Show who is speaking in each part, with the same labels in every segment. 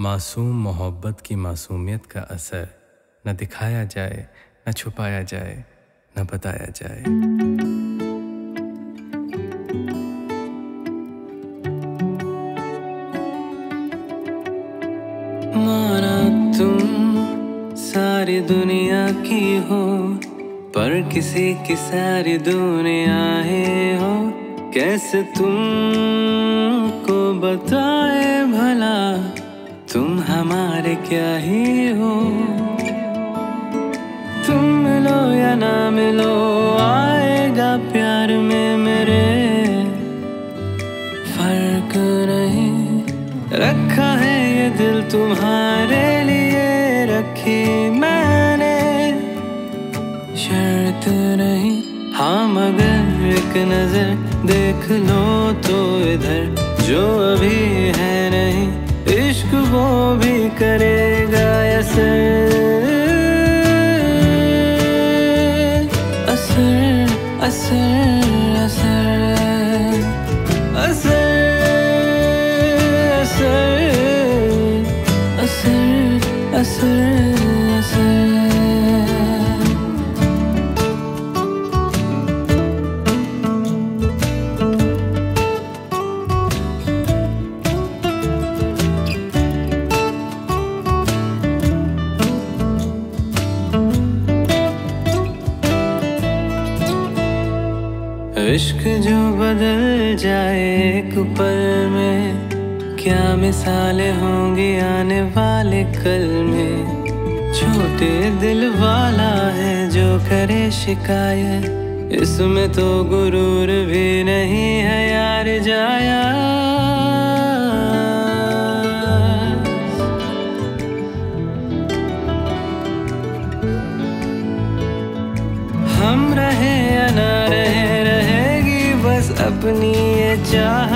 Speaker 1: मासूम मोहब्बत की मासूमियत का असर न दिखाया जाए, न छुपाया जाए, न बताया जाए। माना तुम सारी दुनिया की हो, पर किसी की सारी दुनिया है हो कैसे तुम को बताए भला? हमारे क्या ही हो? तुम मिलो या ना मिलो, आएगा प्यार में मेरे। फ़र्क नहीं, रखा है ये दिल तुम्हारे लिए, रखी मैंने। शर्त नहीं हाँ मगर एक नज़र देख लो तो इधर, जो अभी है नहीं। इश्क वो भी करेगा असर। असर असर असर। असर असर असर असर। इश्क जो बदल जाए एक पल में, क्या मिसालें होंगी आने वाले कल में? छोटे दिल वाला है जो करे शिकायत, इसमें तो गुरूर भी नहीं है यार जाया। हम रहे अपनी ये चाह।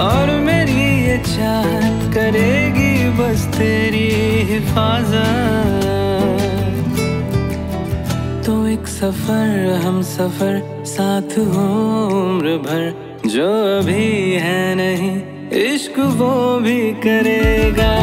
Speaker 1: और मेरी ये चाह करेगी बस तेरी हिफाजत। तो एक सफ़र, हम सफ़र, साथ हो उम्र भर। जो अभी है नहीं, इश्क वो भी करेगा